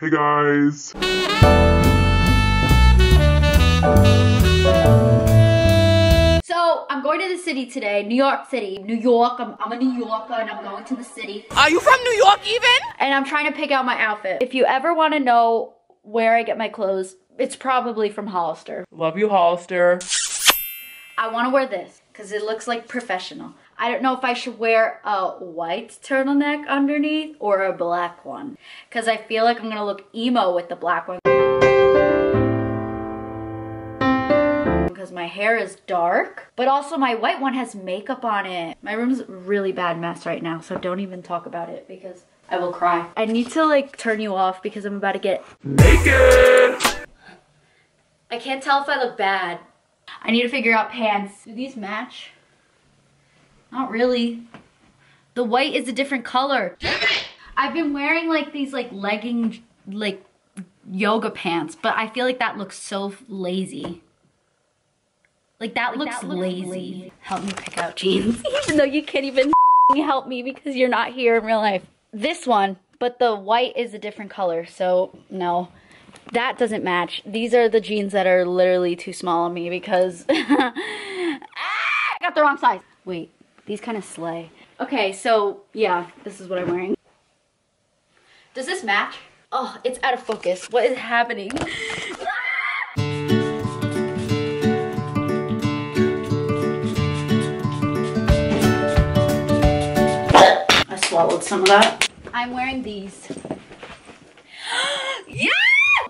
Hey guys. So I'm going to the city today, New York City. New York, I'm, I'm a New Yorker and I'm going to the city. Are you from New York even? And I'm trying to pick out my outfit. If you ever want to know where I get my clothes, it's probably from Hollister. Love you, Hollister. I want to wear this because it looks like professional. I don't know if I should wear a white turtleneck underneath or a black one because I feel like I'm going to look emo with the black one. Because my hair is dark, but also my white one has makeup on it. My room's a really bad mess right now, so don't even talk about it because I will cry. I need to like turn you off because I'm about to get Naked. I can't tell if I look bad. I need to figure out pants. Do these match? Not really. The white is a different color. I've been wearing like these like legging like yoga pants, but I feel like that looks so lazy. Like that looks lazy. Help me pick out jeans. even though you can't even help me because you're not here in real life. This one, but the white is a different color, so no. That doesn't match. These are the jeans that are literally too small on me because ah, I got the wrong size. Wait, these kind of slay. Okay, so yeah, this is what I'm wearing. Does this match? Oh, it's out of focus. What is happening? I swallowed some of that. I'm wearing these. yeah!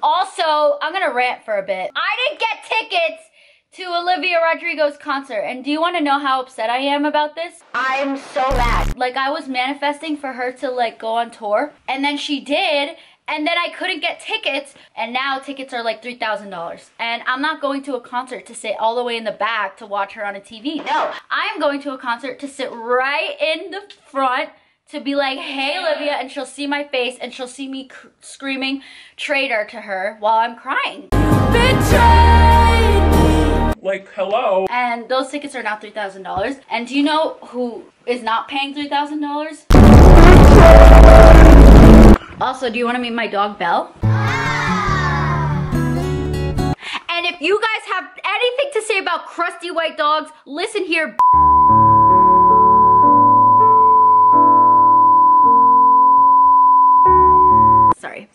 Also, I'm gonna rant for a bit. I didn't get tickets to Olivia Rodrigo's concert. And do you want to know how upset I am about this? I'm so mad. Like I was manifesting for her to like go on tour and then she did and then I couldn't get tickets and now tickets are like $3,000. And I'm not going to a concert to sit all the way in the back to watch her on a TV. No, I'm going to a concert to sit right in the front to be like, hey Olivia, and she'll see my face and she'll see me screaming traitor to her while I'm crying. Like, hello. And those tickets are now $3,000. And do you know who is not paying $3,000? Also, do you want to meet my dog, Belle? And if you guys have anything to say about crusty white dogs, listen here. Sorry.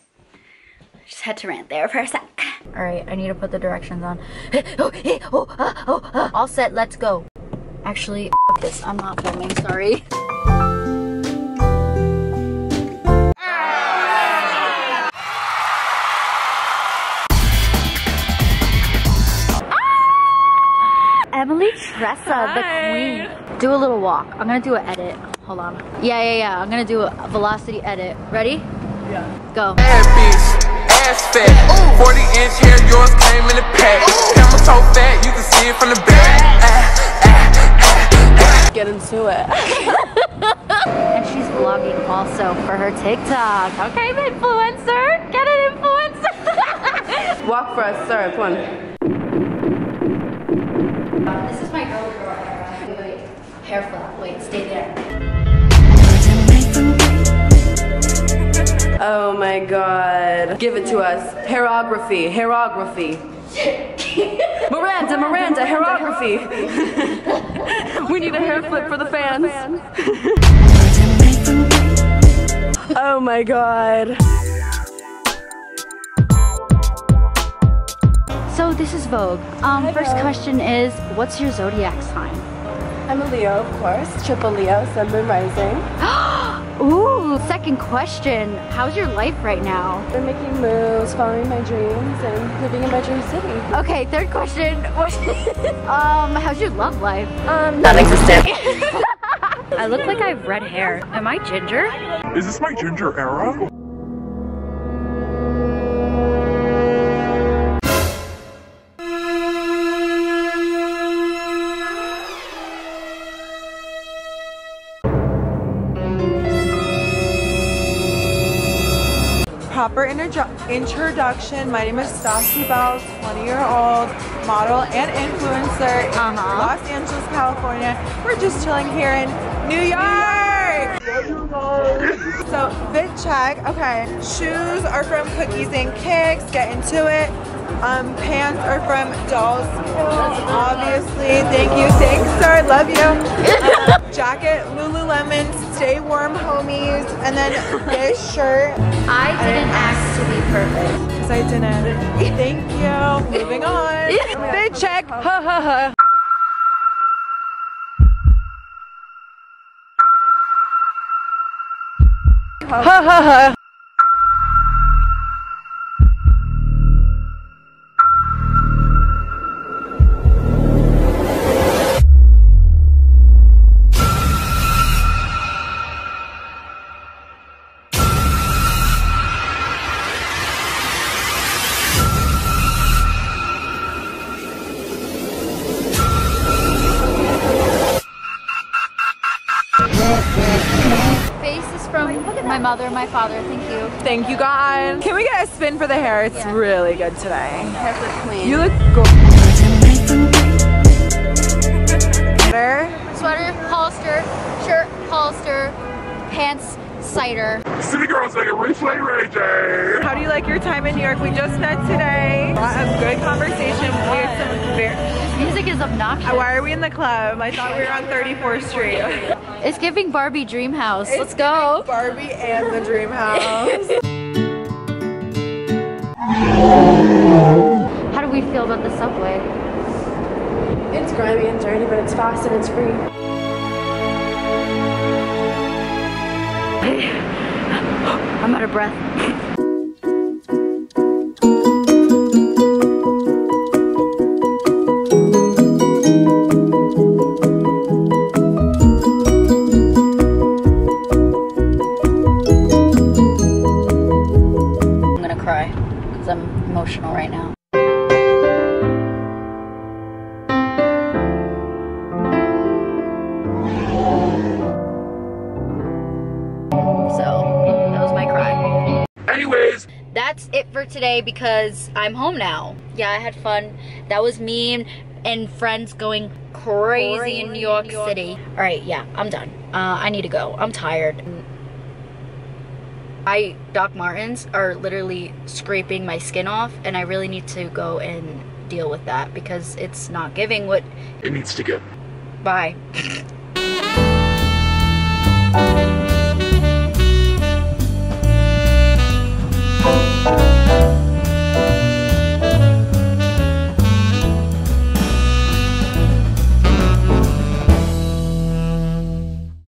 Just had to rant there for a sec. All right, I need to put the directions on. Oh, eh, oh, ah, oh, ah. All set, let's go. Actually, f this, I'm not filming, sorry. Ah! Emily Tressa, the queen. Do a little walk. I'm gonna do an edit. Hold on. Yeah, yeah, yeah. I'm gonna do a velocity edit. Ready? Yeah. Go. Bad bitch, ass fat. 40 inch hair, yours came in the pack. Camera so fat, you can see it from the back. Get into it. And she's vlogging also for her TikTok. Okay, influencer. Get an influencer. Walk for us, sir. Come on. this is my girl girl era. Wait, wait. Hair flap. Wait, stay there. My god. Give it to us. Hairography. Hairography. Miranda, Miranda, hairography. we need a hair flip for the fans. oh my god. So this is Vogue. Um, first question is, what's your zodiac sign? I'm a Leo, of course. Triple Leo, Sun, Moon, Rising. Ooh, second question. How's your life right now? I'm making moves, following my dreams, and living in my dream city. Okay, third question. Um, how's your love life? Um, non-existent. I look like I have red hair. Am I ginger? Is this my ginger era? Proper introdu- introduction. My name is Stassi Belle, 20 year old model and influencer in Uh-huh. Los Angeles, California. We're just chilling here in New York. So fit check. Okay. Shoes are from Cookies and Kicks. Get into it. Um, pants are from Dolls Obviously. Thank you. Thanks, sir. Love you. Um, jacket, Lululemon. Stay warm, homies. And then this shirt. I didn't ask to be perfect. Because I didn't. Thank you. Moving on. Fit check. Ha ha ha. Ha ha ha. Is from my mother my father. Thank you. Thank you, God. Can we get a spin for the hair? It's Yeah. really good today. Hairflip queen. You look good. Sweater, Hollister, shirt, Hollister, pants, cider. City girls like a replay Ray J. How do you like your time in New York? We just met today. A lot of good conversation. We had some very. This music is obnoxious. Why are we in the club? I thought we were on 34th Street. It's giving Barbie Dream House. Let's go. Barbie and the Dream House. How do we feel about the subway? It's grimy and dirty, but it's fast and it's free. I'm out of breath. I'm gonna cry because I'm emotional right now. Anyways, that's it for today because I'm home now. Yeah, I had fun. That was me and friends going crazy, in New York, City. All right, yeah, I'm done. Uh, I need to go. I'm tired. I Doc Martens are literally scraping my skin off, and I really need to go and deal with that because it's not giving what. it needs to get. Bye.